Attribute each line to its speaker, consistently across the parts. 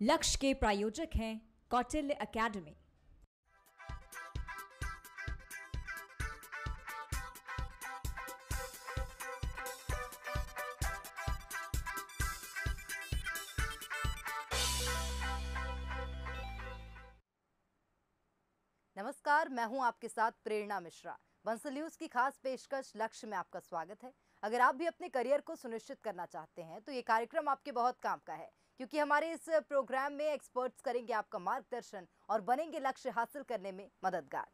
Speaker 1: लक्ष्य के प्रायोजक हैं कौटिल्य अकेडमी
Speaker 2: नमस्कार, मैं हूँ आपके साथ प्रेरणा मिश्रा। बंसल न्यूज़ की खास पेशकश लक्ष्य में आपका स्वागत है। अगर आप भी अपने करियर को सुनिश्चित करना चाहते हैं तो ये कार्यक्रम आपके बहुत काम का है। क्योंकि हमारे इस प्रोग्राम में एक्सपर्ट्स करेंगे आपका मार्गदर्शन और बनेंगे लक्ष्य हासिल करने में मददगार।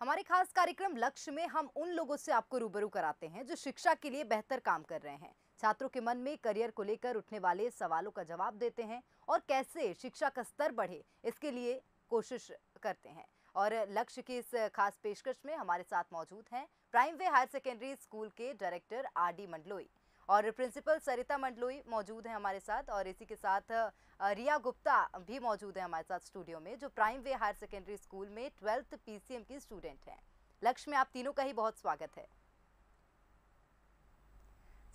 Speaker 2: हमारे खास कार्यक्रम लक्ष्य में हम उन लोगों से आपको रूबरू कराते हैं जो शिक्षा के लिए बेहतर काम कर रहे हैं। छात्रों के मन में करियर को लेकर उठने वाले सवालों का जवाब देते हैं और कैसे शिक्षा का स्तर बढ़े, इसके लिए कोशिश करते हैं। और लक्ष्य की इस खास पेशकश में हमारे साथ मौजूद हैं prime way higher secondary school के डायरेक्टर आर डी मंडलोई और प्रिंसिपल सरिता मंडलोई मौजूद हैं हमारे साथ और इसी के साथ रिया गुप्ता भी मौजूद है हमारे साथ स्टूडियो में, जो prime way higher secondary school में ट्वेल्थ पीसीएम की स्टूडेंट हैं। लक्ष्य में आप तीनों का ही बहुत स्वागत है।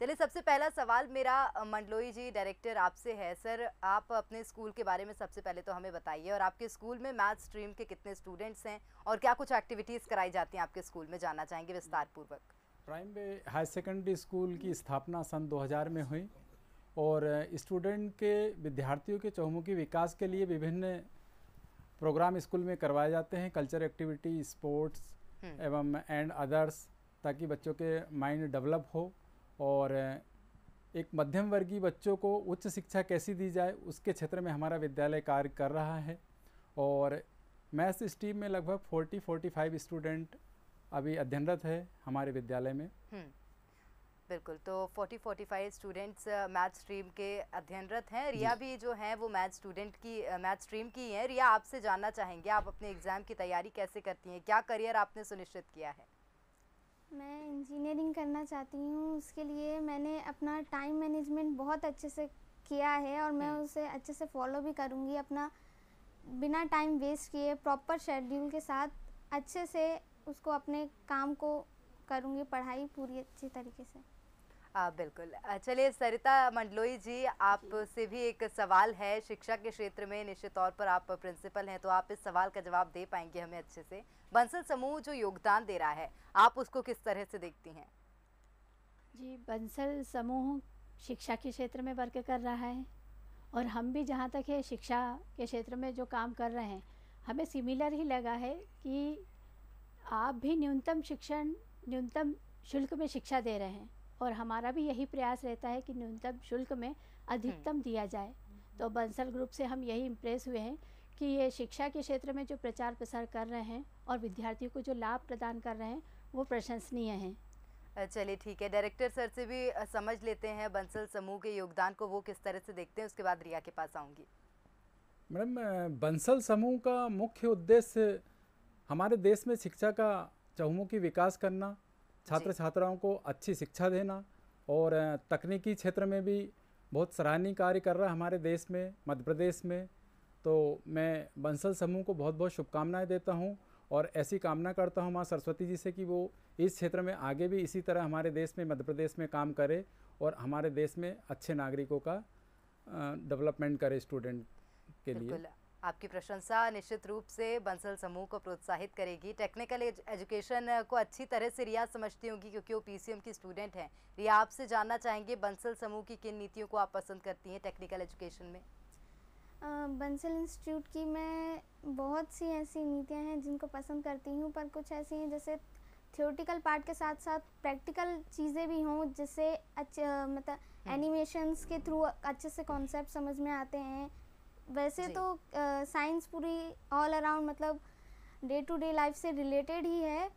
Speaker 2: चलिए सबसे पहला सवाल मेरा मंडलोई जी डायरेक्टर आपसे है। सर आप अपने स्कूल के बारे में सबसे पहले तो हमें बताइए और आपके स्कूल में मैथ स्ट्रीम के कितने स्टूडेंट्स हैं और क्या कुछ एक्टिविटीज़ कराई जाती हैं आपके स्कूल में जाना चाहेंगे विस्तार पूर्वक
Speaker 3: prime way higher secondary school की स्थापना सन 2000 में हुई और स्टूडेंट के विद्यार्थियों के चहुमुखी विकास के लिए विभिन्न प्रोग्राम स्कूल में करवाए जाते हैं। कल्चर एक्टिविटी स्पोर्ट्स एवं एंड अदर्स ताकि बच्चों के माइंड डेवलप हो। और एक मध्यम वर्गीय बच्चों को उच्च शिक्षा कैसी दी जाए उसके क्षेत्र में हमारा विद्यालय कार्य कर रहा है। और मैथ्स स्ट्रीम में लगभग 40-45 स्टूडेंट अभी अध्ययनरत है हमारे विद्यालय में।
Speaker 2: बिल्कुल तो 40 45 स्टूडेंट्स मैथ स्ट्रीम के अध्ययनरत हैं। रिया भी जो हैं वो मैथ स्टूडेंट की मैथ स्ट्रीम की हैं। रिया आपसे जानना चाहेंगे आप अपने एग्ज़ाम की तैयारी कैसे करती हैं? क्या करियर आपने सुनिश्चित किया है?
Speaker 4: मैं इंजीनियरिंग करना चाहती हूँ उसके लिए मैंने अपना टाइम मैनेजमेंट बहुत अच्छे से किया है और मैं उसे अच्छे से फॉलो भी करूँगी अपना बिना टाइम वेस्ट किए प्रॉपर शेड्यूल के साथ अच्छे से उसको अपने काम को करूँगी पढ़ाई पूरी अच्छी तरीके से।
Speaker 2: आ, बिल्कुल। चलिए सरिता मंडलोई जी आपसे भी एक सवाल है। शिक्षा के क्षेत्र में निश्चित तौर पर आप प्रिंसिपल हैं तो आप इस सवाल का जवाब दे पाएँगे हमें अच्छे से। बंसल समूह जो योगदान दे रहा है आप उसको किस तरह से देखती हैं?
Speaker 5: जी बंसल समूह शिक्षा के क्षेत्र में वर्क कर रहा है और हम भी जहाँ तक है शिक्षा के क्षेत्र में जो काम कर रहे हैं हमें सिमिलर ही लगा है कि आप भी न्यूनतम शिक्षण न्यूनतम शुल्क में शिक्षा दे रहे हैं। और हमारा भी यही प्रयास रहता है कि न्यूनतम शुल्क में अधिकतम हम्म। दिया जाए। तो बंसल ग्रुप से हम यही इम्प्रेस हुए हैं कि ये शिक्षा के क्षेत्र में जो प्रचार प्रसार कर रहे हैं और विद्यार्थियों को जो लाभ प्रदान कर रहे हैं वो प्रशंसनीय हैं।
Speaker 2: चलिए ठीक है डायरेक्टर सर से भी समझ लेते हैं बंसल समूह के योगदान को वो किस तरह से देखते हैं उसके बाद रिया के पास आऊँगी।
Speaker 3: मैडम बंसल समूह का मुख्य उद्देश्य हमारे देश में शिक्षा का चहुमुखी विकास करना छात्र छात्राओं को अच्छी शिक्षा देना और तकनीकी क्षेत्र में भी बहुत सराहनीय कार्य कर रहा है हमारे देश में मध्य प्रदेश में। तो मैं बंसल समूह को बहुत बहुत शुभकामनाएँ देता हूँ और ऐसी कामना करता हूँ माँ सरस्वती जी से कि वो इस क्षेत्र में आगे भी इसी तरह हमारे देश में मध्य प्रदेश में काम करे और हमारे देश में अच्छे नागरिकों का डेवलपमेंट करे स्टूडेंट के लिए।
Speaker 2: आपकी प्रशंसा निश्चित रूप से बंसल समूह को प्रोत्साहित करेगी। टेक्निकल एजुकेशन को अच्छी तरह से रिया समझती होंगी क्योंकि वो पीसीएम की स्टूडेंट हैं। रिया आपसे जानना चाहेंगे बंसल समूह की किन नीतियों को आप पसंद करती हैं टेक्निकल एजुकेशन में?
Speaker 4: बंसल इंस्टीट्यूट की मैं बहुत सी ऐसी नीतियाँ हैं जिनको पसंद करती हूँ पर कुछ ऐसी हैं जैसे थियोटिकल पार्ट के साथ साथ प्रैक्टिकल चीज़ें भी हों जिससे अच्छे मतलब एनिमेशंस हम्म। के थ्रू अच्छे से कॉन्सेप्ट समझ में आते हैं। वैसे तो साइंस पूरी ऑल अराउंड मतलब डे टू डे लाइफ से रिलेटेड ही है।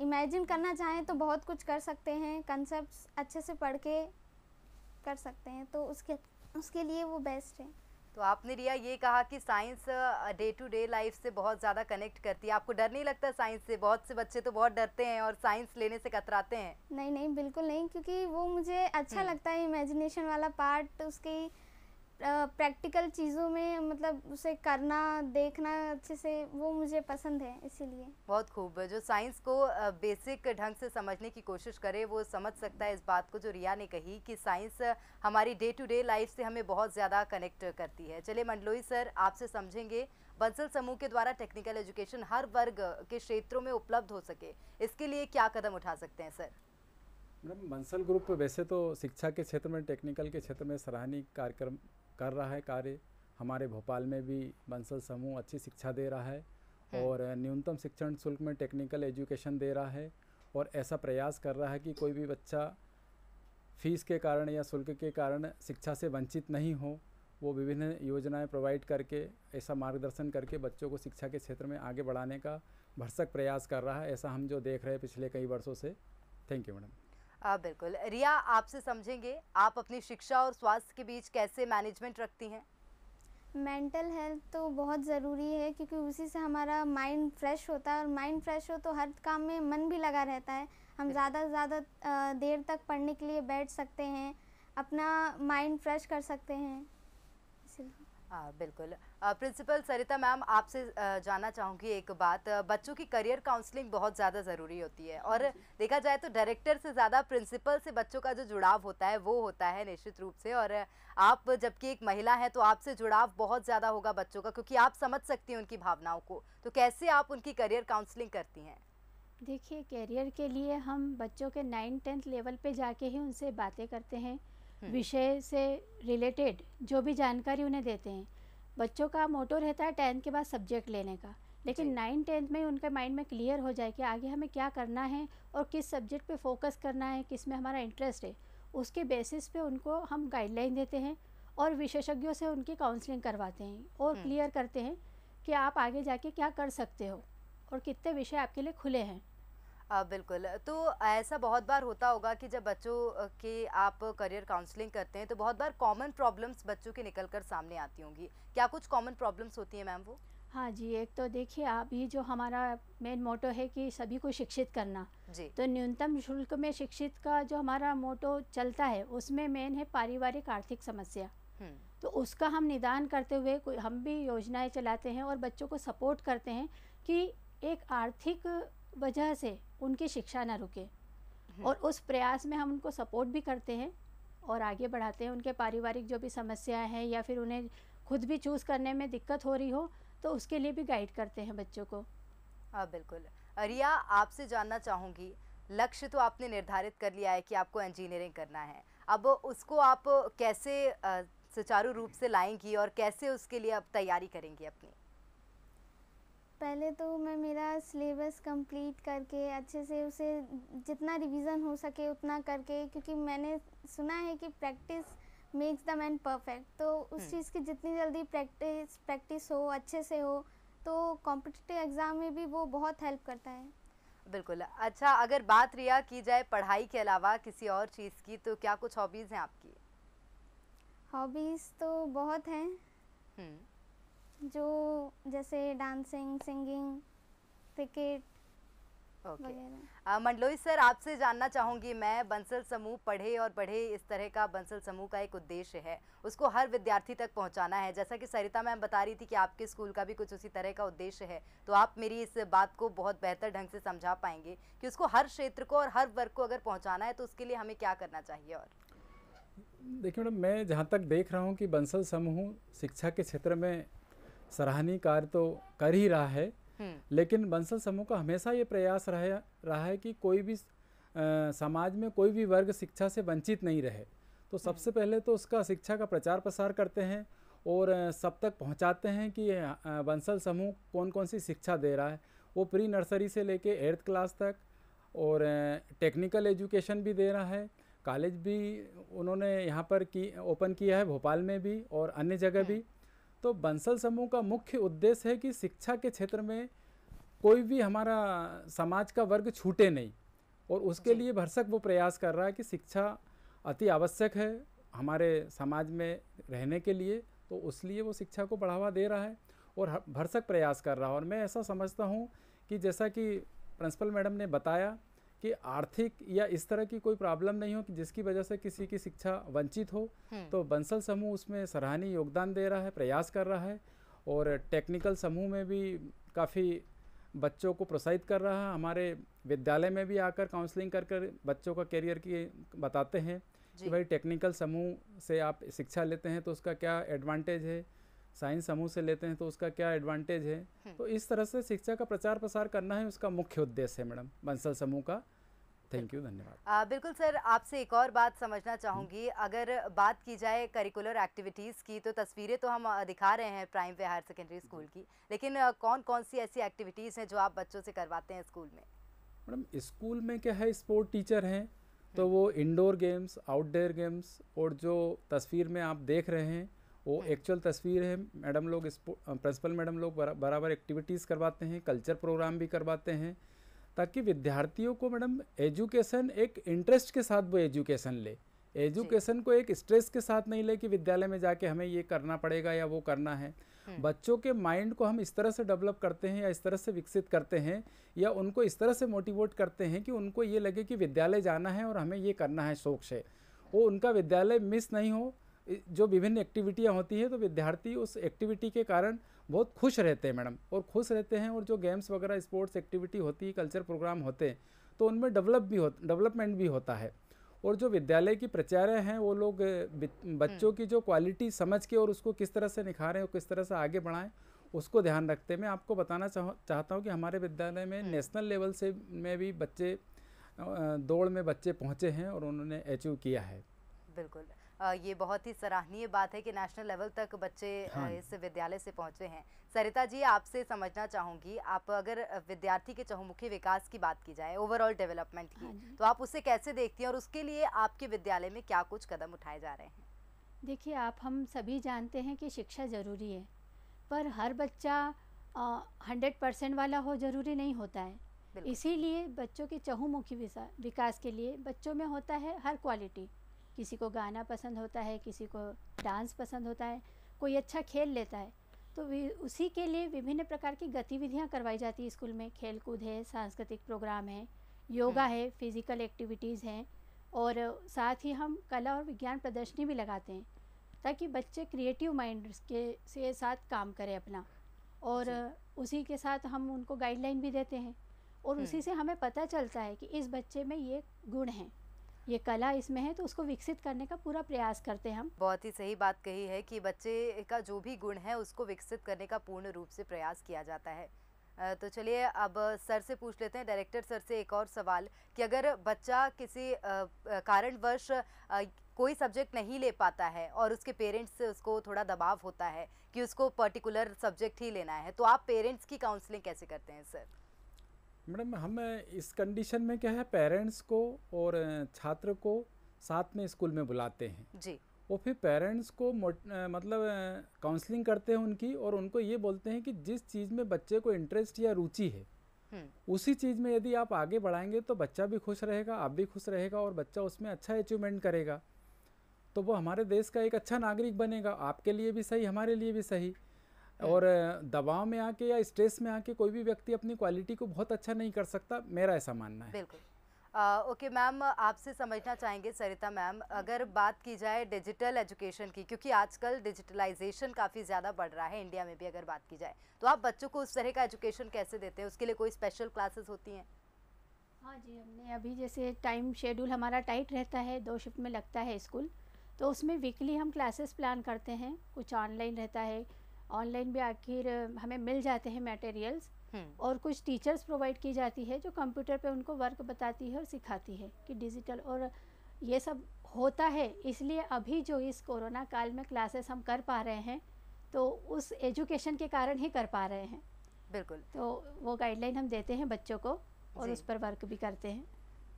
Speaker 4: Imagine hmm. करना चाहें तो बहुत कुछ कर सकते हैं कंसेप्ट अच्छे से पढ़ के कर सकते हैं तो उसके उसके लिए वो बेस्ट है।
Speaker 2: तो आपने रिया ये कहा कि science day to day life से बहुत ज़्यादा कनेक्ट करती है। आपको डर नहीं लगता साइंस से? बहुत से बच्चे तो बहुत डरते हैं और साइंस लेने से कतराते हैं।
Speaker 4: नहीं नहीं बिल्कुल नहीं क्योंकि वो मुझे अच्छा हम्म। लगता है इमेजिनेशन वाला पार्ट उसकी प्रैक्टिकल चीज़ों में मतलब उसे करना देखना अच्छे से वो मुझे पसंद है इसीलिए।
Speaker 2: बहुत खूब। जो साइंस को बेसिक ढंग से समझने की कोशिश करे वो समझ सकता है इस बात को जो रिया ने कही कि साइंस हमारी डे टू डे लाइफ से हमें बहुत ज़्यादा कनेक्ट करती है। चलिए मंडलोई सर आपसे समझेंगे। बंसल समूह के द्वारा टेक्निकल एजुकेशन हर वर्ग के क्षेत्रों में उपलब्ध हो सके इसके लिए क्या कदम उठा सकते हैं सर?
Speaker 3: मैडम बंसल ग्रुप वैसे तो शिक्षा के क्षेत्र में टेक्निकल के क्षेत्र में सराहनीय कार्यक्रम कर रहा है कार्य। हमारे भोपाल में भी बंसल समूह अच्छी शिक्षा दे रहा है है। और न्यूनतम शिक्षण शुल्क में टेक्निकल एजुकेशन दे रहा है और ऐसा प्रयास कर रहा है कि कोई भी बच्चा फ़ीस के कारण या शुल्क के कारण शिक्षा से वंचित नहीं हो वो विभिन्न योजनाएँ प्रोवाइड करके ऐसा मार्गदर्शन करके बच्चों को शिक्षा के क्षेत्र में आगे बढ़ाने का भरसक प्रयास कर रहा है ऐसा हम जो देख रहे हैं पिछले कई वर्षों से। Thank you madam.
Speaker 2: आ, बिल्कुल। रिया आपसे समझेंगे आप अपनी शिक्षा और स्वास्थ्य के बीच कैसे मैनेजमेंट रखती हैं?
Speaker 4: मेंटल हेल्थ तो बहुत ज़रूरी है क्योंकि उसी से हमारा माइंड फ्रेश होता है और माइंड फ्रेश हो तो हर काम में मन भी लगा रहता है। हम ज़्यादा से ज़्यादा देर तक पढ़ने के लिए बैठ सकते हैं अपना माइंड फ्रेश कर सकते हैं। इसलिए।
Speaker 2: हाँ बिल्कुल। प्रिंसिपल सरिता मैम आपसे जानना चाहूँगी एक बात। बच्चों की करियर काउंसलिंग बहुत ज़्यादा ज़रूरी होती है और देखा जाए तो डायरेक्टर से ज़्यादा प्रिंसिपल से बच्चों का जो जुड़ाव होता है वो होता है निश्चित रूप से। और आप जबकि एक महिला हैं तो आपसे जुड़ाव बहुत ज़्यादा होगा बच्चों का क्योंकि आप समझ सकती हैं उनकी भावनाओं को। तो कैसे आप उनकी करियर काउंसलिंग करती हैं?
Speaker 5: देखिए करियर के लिए हम बच्चों के नाइन टेंथ लेवल पे जाके ही उनसे बातें करते हैं। विषय से रिलेटेड जो भी जानकारी उन्हें देते हैं। बच्चों का मोटो रहता है टेंथ के बाद सब्जेक्ट लेने का। लेकिन नाइन टेंथ में उनके माइंड में क्लियर हो जाए कि आगे हमें क्या करना है और किस सब्जेक्ट पे फोकस करना है किसमें हमारा इंटरेस्ट है उसके बेसिस पे उनको हम गाइडलाइन देते हैं और विशेषज्ञों से उनकी काउंसलिंग करवाते हैं और क्लियर हम्म। करते हैं कि आप आगे जाके क्या कर सकते हो और कितने विषय आपके लिए खुले हैं।
Speaker 2: आ, बिल्कुल। तो ऐसा बहुत बार होता होगा कि जब बच्चों के आप करियर काउंसलिंग करते हैं तो बहुत बार कॉमन प्रॉब्लम्स बच्चों की निकल कर सामने आती होंगी। क्या कुछ कॉमन प्रॉब्लम्स होती हैं मैम वो?
Speaker 5: हाँ जी एक तो देखिए अभी जो हमारा मेन मोटो है कि सभी को शिक्षित करना जी। तो न्यूनतम शुल्क में शिक्षित का जो हमारा मोटो चलता है उसमें मेन है पारिवारिक आर्थिक समस्या। तो उसका हम निदान करते हुए हम भी योजनाएँ चलाते हैं और बच्चों को सपोर्ट करते हैं कि एक आर्थिक वजह से उनकी शिक्षा ना रुके। हम्म। और उस प्रयास में हम उनको सपोर्ट भी करते हैं और आगे बढ़ाते हैं। उनके पारिवारिक जो भी समस्याएँ हैं या फिर उन्हें खुद भी चूज़ करने में दिक्कत हो रही हो तो उसके लिए भी गाइड करते हैं बच्चों को।
Speaker 2: हाँ बिल्कुल। रिया आपसे जानना चाहूँगी लक्ष्य तो आपने निर्धारित कर लिया है कि आपको इंजीनियरिंग करना है। अब उसको आप कैसे सुचारू रूप से लाएँगी और कैसे उसके लिए अब तैयारी करेंगी अपनी?
Speaker 4: पहले तो मैं मेरा सिलेबस कंप्लीट करके अच्छे से उसे जितना रिवीजन हो सके उतना करके क्योंकि मैंने सुना है कि practice makes the man perfect तो उस हम्म। चीज़ की जितनी जल्दी प्रैक्टिस प्रैक्टिस हो अच्छे से हो तो कॉम्पिटिटिव एग्ज़ाम में भी वो बहुत हेल्प करता है।
Speaker 2: बिल्कुल। अच्छा अगर बात रिया की जाए पढ़ाई के अलावा किसी और चीज़ की तो क्या कुछ हॉबीज़ हैं आपकी?
Speaker 4: हॉबीज़ तो बहुत हैं। हम्म। जो जैसे dancing singing cricket
Speaker 2: okay Mandloi sir आपसे जानना चाहूँगी मैं बंसल समूह पढ़े और बढ़े इस तरह का बंसल समूह का एक उद्देश्य है। उसको हर विद्यार्थी तक पहुंचाना है। जैसा कि सरिता मैम बता रही थी कि आपके स्कूल का भी कुछ उसी तरह का उद्देश्य है तो आप मेरी इस बात को बहुत बेहतर ढंग से समझा पाएँगे कि उसको हर क्षेत्र को और हर वर्ग को अगर पहुँचाना है तो उसके लिए हमें क्या करना चाहिए और?
Speaker 3: देखिए मैडम मैं जहाँ तक देख रहा हूँ कि बंसल समूह शिक्षा के क्षेत्र में सराहनीय कार्य तो कर ही रहा है हम्म। लेकिन बंसल समूह का हमेशा ये प्रयास रहा रहा है कि कोई भी आ, समाज में कोई भी वर्ग शिक्षा से वंचित नहीं रहे तो हम्म। सबसे पहले तो उसका शिक्षा का प्रचार प्रसार करते हैं और सब तक पहुंचाते हैं कि बंसल समूह कौन कौन सी शिक्षा दे रहा है वो प्री नर्सरी से लेके एट्थ क्लास तक और टेक्निकल एजुकेशन भी दे रहा है कॉलेज भी उन्होंने यहाँ पर की ओपन किया है भोपाल में भी और अन्य जगह भी हम्म। तो बंसल समूह का मुख्य उद्देश्य है कि शिक्षा के क्षेत्र में कोई भी हमारा समाज का वर्ग छूटे नहीं। और उसके लिए भरसक वो प्रयास कर रहा है कि शिक्षा अति आवश्यक है हमारे समाज में रहने के लिए तो उस लिए वो शिक्षा को बढ़ावा दे रहा है और भरसक प्रयास कर रहा है। और मैं ऐसा समझता हूँ कि जैसा कि प्रिंसिपल मैडम ने बताया कि आर्थिक या इस तरह की कोई प्रॉब्लम नहीं हो कि जिसकी वजह से किसी की शिक्षा वंचित हो
Speaker 2: हम्म।
Speaker 3: तो बंसल समूह उसमें सराहनीय योगदान दे रहा है प्रयास कर रहा है और टेक्निकल समूह में भी काफ़ी बच्चों को प्रोत्साहित कर रहा है। हमारे विद्यालय में भी आकर काउंसलिंग कर कर बच्चों का करियर की बताते हैं कि भाई टेक्निकल समूह से आप शिक्षा लेते हैं तो उसका क्या एडवांटेज है? साइंस समूह से लेते हैं तो उसका क्या एडवांटेज है? तो इस तरह से शिक्षा का प्रचार प्रसार करना है उसका मुख्य उद्देश्य है मैडम बंसल समूह का। थैंक यू धन्यवाद।
Speaker 2: बिल्कुल सर आपसे एक और बात समझना चाहूँगी। अगर बात की जाए करिकुलर एक्टिविटीज़ की तो तस्वीरें तो हम दिखा रहे हैं Prime Way higher secondary school की। लेकिन कौन कौन सी ऐसी एक्टिविटीज़ हैं जो आप बच्चों से करवाते हैं स्कूल में?
Speaker 3: मैडम स्कूल में क्या है स्पोर्ट टीचर हैं तो वो इंडोर गेम्स आउटडोर गेम्स और जो तस्वीर में आप देख रहे हैं वो एक्चुअल तस्वीर है मैडम लोग प्रिंसिपल मैडम लोग बराबर एक्टिविटीज़ करवाते हैं कल्चर प्रोग्राम भी करवाते हैं ताकि विद्यार्थियों को मैडम एजुकेशन एक इंटरेस्ट के साथ वो एजुकेशन ले। एजुकेशन को एक स्ट्रेस के साथ नहीं ले कि विद्यालय में जाके हमें ये करना पड़ेगा या वो करना है। बच्चों के माइंड को हम इस तरह से डेवलप करते हैं या इस तरह से विकसित करते हैं या उनको इस तरह से मोटिवेट करते हैं कि उनको ये लगे कि विद्यालय जाना है और हमें ये करना है शौक से। वो उनका विद्यालय मिस नहीं हो जो विभिन्न एक्टिविटियाँ होती हैं तो विद्यार्थी उस एक्टिविटी के कारण बहुत खुश रहते हैं मैडम। और खुश रहते हैं और जो गेम्स वगैरह स्पोर्ट्स एक्टिविटी होती है कल्चर प्रोग्राम होते हैं तो उनमें डेवलप भी हो डेवलपमेंट भी होता है। और जो विद्यालय की प्राचार्य हैं वो लोग बच्चों की जो क्वालिटी समझ के और उसको किस तरह से निखारें और किस तरह से आगे बढ़ाएँ उसको ध्यान रखते मैं आपको बताना चाह चाहता हूँ कि हमारे विद्यालय में नेशनल लेवल से में भी बच्चे दौड़ में बच्चे पहुँचे हैं और उन्होंने अचीव किया है।
Speaker 2: बिल्कुल। ये बहुत ही सराहनीय बात है कि नेशनल लेवल तक बच्चे
Speaker 3: हाँ।
Speaker 2: इस विद्यालय से पहुँचे हैं सरिता जी आपसे समझना चाहूँगी आप अगर विद्यार्थी के चहुमुखी विकास की बात की जाए ओवरऑल डेवलपमेंट
Speaker 5: हाँ
Speaker 2: की
Speaker 5: जी।
Speaker 2: तो आप उसे कैसे देखती हैं और उसके लिए आपके विद्यालय में क्या कुछ कदम उठाए जा रहे हैं
Speaker 5: देखिए आप हम सभी जानते हैं कि शिक्षा ज़रूरी है पर हर बच्चा हंड्रेड परसेंट वाला हो ज़रूरी नहीं होता है। इसीलिए बच्चों के चहुमुखी विकास के लिए बच्चों में होता है हर क्वालिटी किसी को गाना पसंद होता है किसी को डांस पसंद होता है कोई अच्छा खेल लेता है तो उसी के लिए विभिन्न प्रकार की गतिविधियाँ करवाई जाती है स्कूल में। खेल कूद है सांस्कृतिक प्रोग्राम है योगा है फ़िज़िकल एक्टिविटीज़ हैं और साथ ही हम कला और विज्ञान प्रदर्शनी भी लगाते हैं ताकि बच्चे क्रिएटिव माइंड के से साथ काम करें अपना और उसी के साथ हम उनको गाइडलाइन भी देते हैं और उसी से हमें पता चलता है कि इस बच्चे में ये गुण हैं। ये कला इसमें है तो उसको विकसित करने का पूरा प्रयास करते हैं हम।
Speaker 2: बहुत ही सही बात कही है कि बच्चे का जो भी गुण है, उसको विकसित करने का पूर्ण रूप से प्रयास किया जाता है। तो चलिए अब सर से पूछ लेते हैं। डायरेक्टर सर से एक और सवाल कि अगर बच्चा किसी कारणवश कोई सब्जेक्ट नहीं ले पाता है और उसके पेरेंट्स से उसको थोड़ा दबाव होता है कि उसको पर्टिकुलर सब्जेक्ट ही लेना है तो आप पेरेंट्स की काउंसलिंग कैसे करते हैं, सर?
Speaker 3: मैडम हम इस कंडीशन में क्या है पेरेंट्स को और छात्र को साथ में स्कूल में बुलाते हैं।
Speaker 2: जी।
Speaker 3: और फिर पेरेंट्स को मतलब काउंसलिंग करते हैं उनकी और उनको ये बोलते हैं कि जिस चीज़ में बच्चे को इंटरेस्ट या रुचि है। उसी चीज़ में यदि आप आगे बढ़ाएँगे तो बच्चा भी खुश रहेगा आप भी खुश रहेगा और बच्चा उसमें अच्छा अचीवमेंट करेगा। तो वो हमारे देश का एक अच्छा नागरिक बनेगा आपके लिए भी सही हमारे लिए भी सही। और दबाव में आके या स्ट्रेस में आके कोई भी व्यक्ति अपनी क्वालिटी को बहुत अच्छा नहीं कर सकता मेरा ऐसा मानना है।
Speaker 2: बिल्कुल। ओके मैम आपसे समझना चाहेंगे सरिता मैम अगर बात की जाए डिजिटल एजुकेशन की क्योंकि आजकल डिजिटलाइजेशन काफ़ी ज़्यादा बढ़ रहा है इंडिया में भी अगर बात की जाए तो आप बच्चों को उस तरह का एजुकेशन कैसे देते हैं? उसके लिए कोई स्पेशल क्लासेस होती हैं?
Speaker 5: हाँ जी हमने अभी जैसे टाइम शेड्यूल हमारा टाइट रहता है दो शिफ्ट में लगता है स्कूल तो उसमें वीकली हम क्लासेस प्लान करते हैं कुछ ऑनलाइन रहता है ऑनलाइन भी आखिर हमें मिल जाते हैं मटेरियल्स
Speaker 2: हम्म।
Speaker 5: और कुछ टीचर्स प्रोवाइड की जाती है जो कंप्यूटर पे उनको वर्क बताती है और सिखाती है कि डिजिटल और ये सब होता है। इसलिए अभी जो इस कोरोना काल में क्लासेस हम कर पा रहे हैं तो उस एजुकेशन के कारण ही कर पा रहे हैं।
Speaker 2: बिल्कुल।
Speaker 5: तो वो गाइडलाइन हम देते हैं बच्चों को और उस पर वर्क भी करते हैं।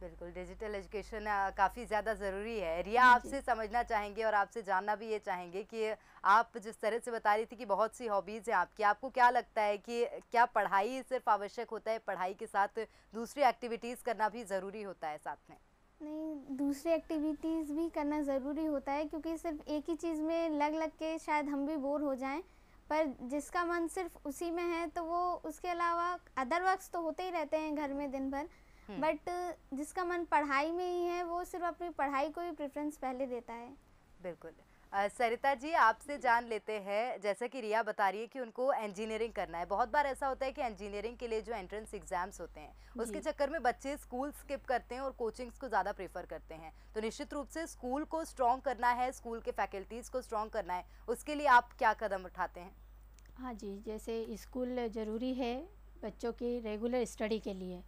Speaker 2: बिल्कुल डिजिटल एजुकेशन काफ़ी ज़्यादा ज़रूरी है। रिया आपसे समझना चाहेंगे और आपसे जानना भी ये चाहेंगे कि आप जिस तरह से बता रही थी कि बहुत सी हॉबीज़ हैं आपकी आपको क्या लगता है कि क्या पढ़ाई सिर्फ़ आवश्यक होता है? पढ़ाई के साथ दूसरी एक्टिविटीज़ करना भी ज़रूरी होता है साथ में?
Speaker 4: नहीं दूसरी एक्टिविटीज़ भी करना ज़रूरी होता है क्योंकि सिर्फ़ एक ही चीज़ में लग लग के शायद हम भी बोर हो जाएँ। पर जिसका मन सिर्फ़ उसी में है तो वो उसके अलावा अदर वर्क्स तो होते ही रहते हैं घर में दिन भर। बट जिसका मन पढ़ाई में ही है वो सिर्फ़ अपनी पढ़ाई को ही प्रेफरेंस पहले देता है।
Speaker 2: बिल्कुल। सरिता जी आपसे जान लेते हैं जैसा कि रिया बता रही है कि उनको इंजीनियरिंग करना है। बहुत बार ऐसा होता है कि इंजीनियरिंग के लिए जो एंट्रेंस एग्ज़ाम्स होते हैं उसके चक्कर में बच्चे स्कूल स्किप करते हैं और कोचिंग्स को ज़्यादा प्रेफर करते हैं। तो निश्चित रूप से स्कूल को स्ट्रॉन्ग करना है स्कूल के फैकल्टीज़ को स्ट्रॉन्ग करना है उसके लिए आप क्या कदम उठाते हैं?
Speaker 5: हाँ जी जैसे स्कूल ज़रूरी है बच्चों की रेगुलर स्टडी के लिए।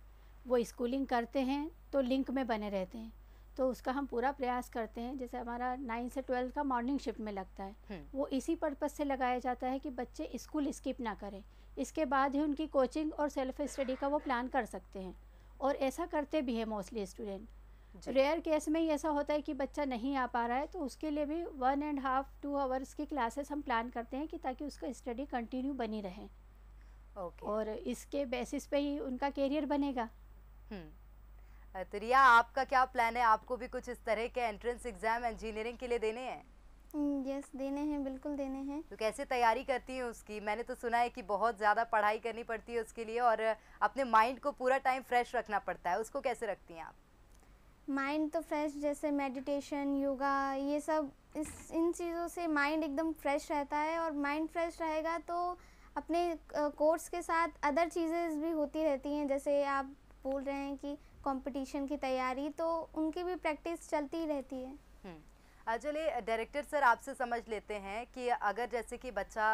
Speaker 5: वो स्कूलिंग करते हैं तो लिंक में बने रहते हैं। तो उसका हम पूरा प्रयास करते हैं जैसे हमारा नाइन से ट्वेल्थ का मॉर्निंग शिफ्ट में लगता है।
Speaker 2: हम्म।
Speaker 5: वो इसी पर्पज़ से लगाया जाता है कि बच्चे स्कूल स्किप ना करें। इसके बाद ही उनकी कोचिंग और सेल्फ स्टडी का वो प्लान कर सकते हैं। और ऐसा करते भी है मोस्टली स्टूडेंट रेयर केस में ही ऐसा होता है कि बच्चा नहीं आ पा रहा है तो उसके लिए भी one and half two hours की क्लासेस हम प्लान करते हैं कि ताकि उसका स्टडी कंटिन्यू बनी रहे।
Speaker 2: ओके
Speaker 5: और इसके बेसिस पे ही उनका कैरियर बनेगा।
Speaker 2: तो रिया आपका क्या प्लान है? आपको भी कुछ इस तरह के एंट्रेंस एग्ज़ाम इंजीनियरिंग के लिए देने हैं?
Speaker 4: यस yes, देने हैं बिल्कुल देने हैं।
Speaker 2: तो कैसे तैयारी करती हैं उसकी? मैंने तो सुना है कि बहुत ज़्यादा पढ़ाई करनी पड़ती है उसके लिए और अपने माइंड को पूरा टाइम फ्रेश रखना पड़ता है। उसको कैसे रखती हैं आप?
Speaker 4: माइंड तो फ्रेश जैसे मेडिटेशन योगा ये सब इस इन चीज़ों से माइंड एकदम फ्रेश रहता है और माइंड फ्रेश रहेगा तो अपने कोर्स के साथ अदर चीज़ें भी होती रहती हैं। जैसे आप बोल रहे हैं कि कंपटीशन की तैयारी तो उनकी भी प्रैक्टिस चलती ही रहती है।
Speaker 2: हम्म। चलिए डायरेक्टर सर आपसे समझ लेते हैं कि अगर जैसे कि बच्चा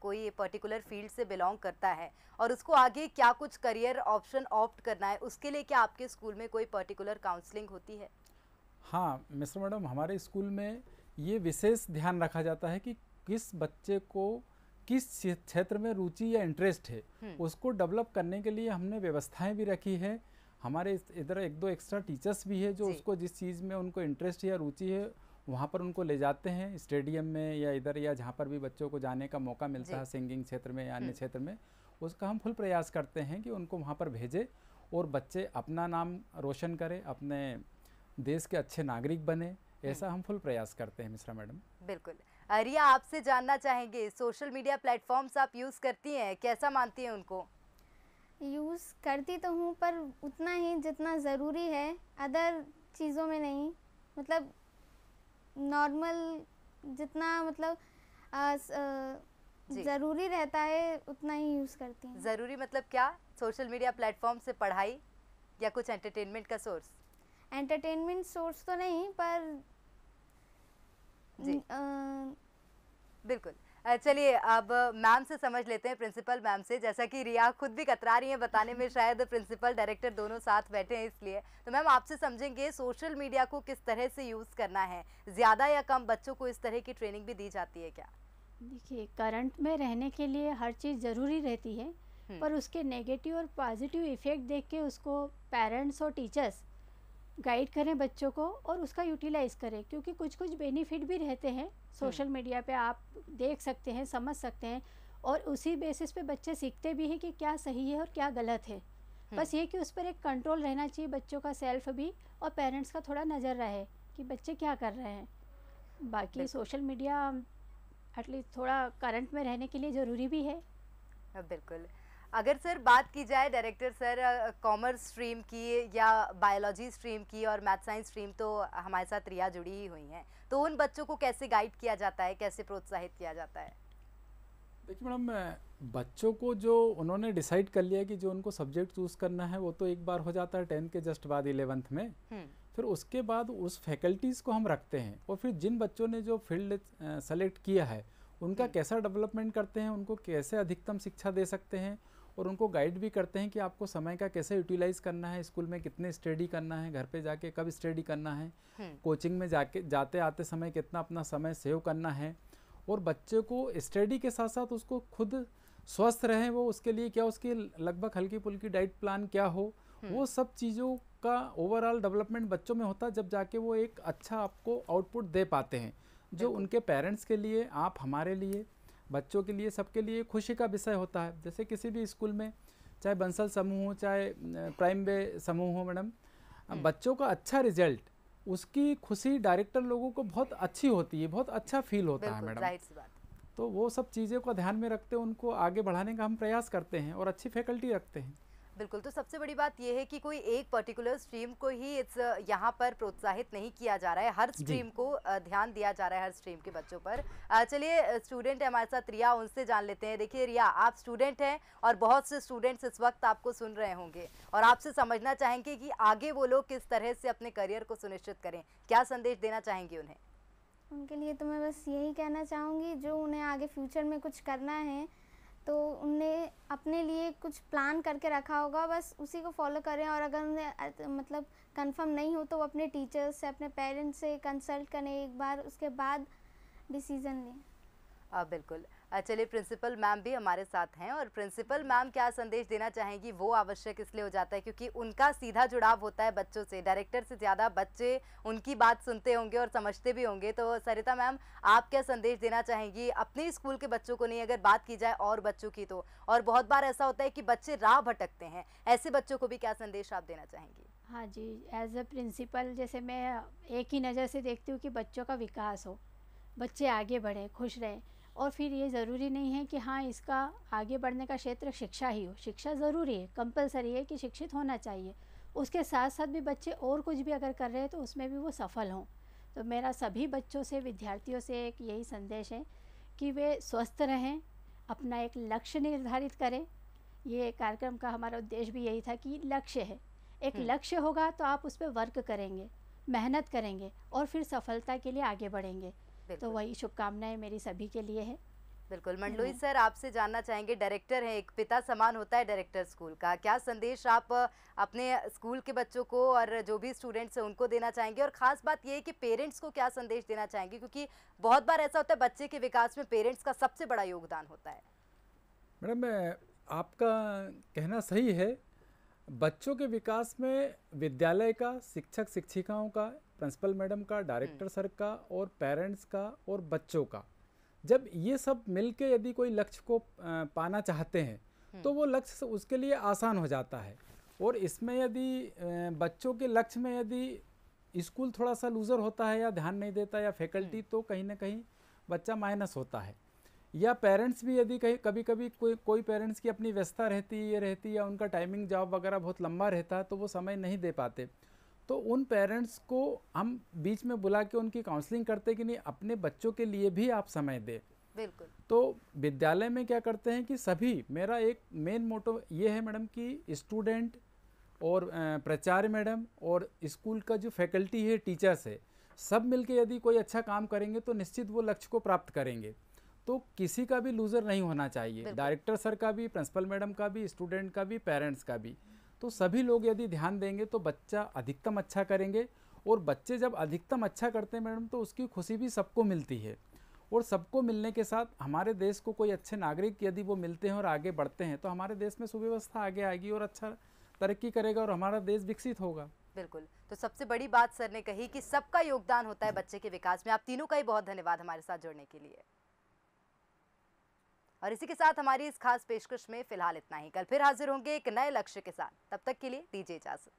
Speaker 2: कोई पर्टिकुलर फ़ील्ड से बिलोंग करता है और उसको आगे क्या कुछ करियर ऑप्शन ऑप्ट करना है उसके लिए क्या आपके स्कूल में कोई पर्टिकुलर काउंसलिंग होती है?
Speaker 3: हाँ मिस्टर मैडम हमारे स्कूल में ये विशेष ध्यान रखा जाता है कि किस बच्चे को किस क्षेत्र में रुचि या इंटरेस्ट है
Speaker 2: हम्म।
Speaker 3: उसको डेवलप करने के लिए हमने व्यवस्थाएँ भी रखी है। हमारे इधर एक दो एक्स्ट्रा टीचर्स भी है जो उसको जिस चीज़ में उनको इंटरेस्ट या रुचि है वहाँ पर उनको ले जाते हैं स्टेडियम में या इधर या जहाँ पर भी बच्चों को जाने का मौका मिलता है सिंगिंग क्षेत्र में या अन्य
Speaker 2: हम्म।
Speaker 3: क्षेत्र में उसका हम फुल प्रयास करते हैं कि उनको वहाँ पर भेजें और बच्चे अपना नाम रोशन करें अपने देश के अच्छे नागरिक बने ऐसा हम फुल प्रयास करते हैं मिश्रा मैडम।
Speaker 2: बिल्कुल। रिया आपसे जानना चाहेंगे सोशल मीडिया प्लेटफॉर्म्स आप यूज़ करती हैं कैसा मानती हैं उनको?
Speaker 4: यूज़ करती तो हूँ पर उतना ही जितना ज़रूरी है अदर चीज़ों में नहीं। मतलब नॉर्मल जितना मतलब आ, आ, ज़रूरी रहता है उतना ही यूज़ करती हूँ।
Speaker 2: ज़रूरी मतलब क्या? सोशल मीडिया प्लेटफॉर्म से पढ़ाई या कुछ एंटरटेनमेंट का सोर्स
Speaker 4: एंटरटेनमेंट सोर्स तो नहीं पर
Speaker 2: जी।
Speaker 4: अ,
Speaker 2: बिल्कुल। चलिए अब मैम से समझ लेते हैं प्रिंसिपल मैम से। जैसा कि रिया खुद भी कतरा रही हैं बताने में शायद प्रिंसिपल डायरेक्टर दोनों साथ बैठे हैं इसलिए। तो मैम आपसे समझेंगे सोशल मीडिया को किस तरह से यूज़ करना है? ज़्यादा या कम बच्चों को इस तरह की ट्रेनिंग भी दी जाती है क्या?
Speaker 5: देखिए करंट में रहने के लिए हर चीज़ ज़रूरी रहती है
Speaker 2: हम्म।
Speaker 5: पर उसके नेगेटिव और पॉजिटिव इफ़ेक्ट देख के उसको पेरेंट्स और टीचर्स गाइड करें बच्चों को और उसका यूटिलाइज करें क्योंकि कुछ कुछ बेनिफिट भी रहते हैं। सोशल मीडिया पे आप देख सकते हैं समझ सकते हैं और उसी बेसिस पे बच्चे सीखते भी हैं कि क्या सही है और क्या गलत है। बस ये कि उस पर एक कंट्रोल रहना चाहिए बच्चों का सेल्फ भी और पेरेंट्स का थोड़ा नज़र रहे कि बच्चे क्या कर रहे हैं। बाकी सोशल मीडिया एटलीस्ट थोड़ा करंट में रहने के लिए ज़रूरी भी है
Speaker 2: बिल्कुल। अगर सर बात की जाए डायरेक्टर सर कॉमर्स स्ट्रीम की या बायोलॉजी स्ट्रीम की और मैथ साइंस स्ट्रीम तो हमारे साथ रिया जुड़ी ही हुई हैं। तो उन बच्चों को कैसे गाइड किया जाता है? कैसे प्रोत्साहित किया जाता है?
Speaker 3: देखिए मैडम बच्चों को जो उन्होंने डिसाइड कर लिया कि जो उनको सब्जेक्ट चूज़ करना है वो तो एक बार हो जाता है टेंथ के जस्ट बाद इलेवेंथ में।
Speaker 2: हम्म,
Speaker 3: फिर उसके बाद उस फैकल्टीज़ को हम रखते हैं और फिर जिन बच्चों ने जो फ़ील्ड सेलेक्ट किया है उनका
Speaker 2: हम्म।
Speaker 3: कैसा डेवलपमेंट करते हैं उनको कैसे अधिकतम शिक्षा दे सकते हैं और उनको गाइड भी करते हैं कि आपको समय का कैसे यूटिलाइज करना है स्कूल में कितने स्टडी करना है घर पे जाके कब स्टडी करना है
Speaker 2: हम्म,
Speaker 3: कोचिंग में जाके जाते आते समय कितना अपना समय सेव करना है और बच्चे को स्टडी के साथ साथ उसको खुद स्वस्थ रहे वो उसके लिए क्या उसकी लगभग हल्की फुल्की डाइट प्लान क्या हो वो सब चीज़ों का ओवरऑल डेवलपमेंट बच्चों में होता है जब जाके वो एक अच्छा आपको आउटपुट दे पाते हैं। जो उनके पेरेंट्स के लिए आप हमारे लिए बच्चों के लिए सबके लिए खुशी का विषय होता है। जैसे किसी भी स्कूल में चाहे बंसल समूह हो चाहे प्राइम वे समूह हो मैडम बच्चों का अच्छा रिज़ल्ट उसकी खुशी डायरेक्टर लोगों को बहुत अच्छी होती है बहुत अच्छा फील होता है मैडम। तो वो सब चीज़ों को ध्यान में रखते हुए उनको आगे बढ़ाने का हम प्रयास करते हैं और अच्छी फैकल्टी रखते हैं।
Speaker 2: बिल्कुल तो सबसे बड़ी बात यह है कि कोई एक पर्टिकुलर स्ट्रीम को ही इस यहाँ पर प्रोत्साहित नहीं किया जा रहा है। हर स्ट्रीम को ध्यान दिया जा रहा है हर स्ट्रीम के बच्चों पर। चलिए स्टूडेंट है हमारे साथ रिया उनसे जान लेते हैं। देखिए रिया आप स्टूडेंट हैं और बहुत से स्टूडेंट्स इस वक्त आपको सुन रहे होंगे और आपसे समझना चाहेंगे कि आगे वो लोग किस तरह से अपने करियर को सुनिश्चित करें। क्या संदेश देना चाहेंगे उन्हें?
Speaker 4: उनके लिए तो मैं बस यही कहना चाहूँगी जो उन्हें आगे फ्यूचर में कुछ करना है तो उनने अपने लिए कुछ प्लान करके रखा होगा बस उसी को फॉलो करें और अगर उन्हें मतलब कंफर्म नहीं हो तो वो अपने टीचर्स से अपने पेरेंट्स से कंसल्ट करें एक बार उसके बाद डिसीज़न लें।
Speaker 2: आ, बिल्कुल। चलिए प्रिंसिपल मैम भी हमारे साथ हैं और प्रिंसिपल मैम क्या संदेश देना चाहेंगी वो आवश्यक इसलिए हो जाता है क्योंकि उनका सीधा जुड़ाव होता है बच्चों से। डायरेक्टर से ज़्यादा बच्चे उनकी बात सुनते होंगे और समझते भी होंगे। तो सरिता मैम, आप क्या संदेश देना चाहेंगी? अपने स्कूल के बच्चों को नहीं अगर बात की जाए और बच्चों की तो। और बहुत बार ऐसा होता है कि बच्चे राह भटकते हैं। ऐसे बच्चों को भी क्या संदेश आप देना चाहेंगी?
Speaker 5: हाँ जी एज अ प्रिंसिपल जैसे मैं एक ही नज़र से देखती हूँ कि बच्चों का विकास हो। बच्चे आगे बढ़ें, खुश रहें। और फिर ये ज़रूरी नहीं है कि हाँ इसका आगे बढ़ने का क्षेत्र शिक्षा ही हो। शिक्षा ज़रूरी है कंपलसरी है कि शिक्षित होना चाहिए। उसके साथ साथ भी बच्चे और कुछ भी अगर कर रहे हैं तो उसमें भी वो सफल हों। तो मेरा सभी बच्चों से विद्यार्थियों से एक यही संदेश है कि वे स्वस्थ रहें अपना एक लक्ष्य निर्धारित करें। ये कार्यक्रम का हमारा उद्देश्य भी यही था कि लक्ष्य है। एक
Speaker 2: हम्म।
Speaker 5: लक्ष्य होगा तो आप उस पर वर्क करेंगे मेहनत करेंगे और फिर सफलता के लिए आगे बढ़ेंगे। तो वही शुभकामनाएँ मेरी सभी के लिए है।
Speaker 2: बिल्कुल मंडलोई सर आपसे जानना चाहेंगे डायरेक्टर है एक पिता समान होता है डायरेक्टर स्कूल का। क्या संदेश आप अपने स्कूल के बच्चों को और जो भी स्टूडेंट्स हैं उनको देना चाहेंगे? और खास बात ये है कि पेरेंट्स को क्या संदेश देना चाहेंगे? क्योंकि बहुत बार ऐसा होता है बच्चे के विकास में पेरेंट्स का सबसे बड़ा योगदान होता है।
Speaker 3: मैडम आपका कहना सही है। बच्चों के विकास में विद्यालय का शिक्षक शिक्षिकाओं का प्रिंसिपल मैडम का डायरेक्टर सर का और पेरेंट्स का और बच्चों का। जब ये सब मिलके यदि कोई लक्ष्य को पाना चाहते हैं तो वो लक्ष्य उसके लिए आसान हो जाता है। और इसमें यदि बच्चों के लक्ष्य में यदि स्कूल थोड़ा सा लूज़र होता है या ध्यान नहीं देता या फैकल्टी तो कहीं ना कहीं बच्चा माइनस होता है। या पेरेंट्स भी यदि कहीं कभी कभी कोई कोई पेरेंट्स की अपनी व्यस्तता रहती है ये रहती है या उनका टाइमिंग जॉब वगैरह बहुत लंबा रहता है तो वो समय नहीं दे पाते। तो उन पेरेंट्स को हम बीच में बुला के उनकी काउंसलिंग करते कि नहीं अपने बच्चों के लिए भी आप समय दें।
Speaker 2: बिल्कुल।
Speaker 3: तो विद्यालय में क्या करते हैं कि सभी मेरा एक मेन मोटो ये है मैडम कि स्टूडेंट और प्राचार्य मैडम और स्कूल का जो फैकल्टी है टीचर्स है सब मिलके यदि कोई अच्छा काम करेंगे तो निश्चित वो लक्ष्य को प्राप्त करेंगे। तो किसी का भी लूज़र नहीं होना चाहिए। डायरेक्टर सर का भी प्रिंसिपल मैडम का भी स्टूडेंट का भी पेरेंट्स का भी। तो सभी लोग यदि ध्यान देंगे तो बच्चा अधिकतम अच्छा करेंगे और बच्चे जब अधिकतम अच्छा करते हैं मैडम तो उसकी खुशी भी सबको मिलती है। और सबको मिलने के साथ हमारे देश को कोई अच्छे नागरिक यदि वो मिलते हैं और आगे बढ़ते हैं तो हमारे देश में सुव्यवस्था आगे आएगी और अच्छा तरक्की करेगा और हमारा देश विकसित होगा।
Speaker 2: बिल्कुल। तो सबसे बड़ी बात सर ने कही कि सबका योगदान होता है बच्चे के विकास में। आप तीनों का ही बहुत धन्यवाद हमारे साथ जुड़ने के लिए। और इसी के साथ हमारी इस खास पेशकश में फ़िलहाल इतना ही। कल फिर हाजिर होंगे एक नए लक्ष्य के साथ। तब तक के लिए दीजिए इजाज़त।